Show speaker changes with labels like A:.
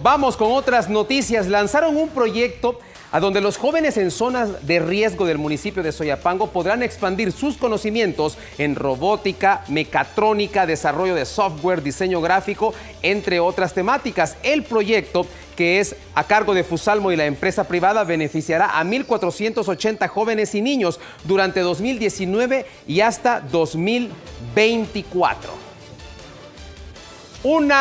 A: Vamos con otras noticias. Lanzaron un proyecto a donde los jóvenes en zonas de riesgo del municipio de Soyapango podrán expandir sus conocimientos en robótica, mecatrónica, desarrollo de software, diseño gráfico, entre otras temáticas. El proyecto, que es a cargo de Fusalmo y la empresa privada, beneficiará a 1.480 jóvenes y niños durante 2019 y hasta 2024. Una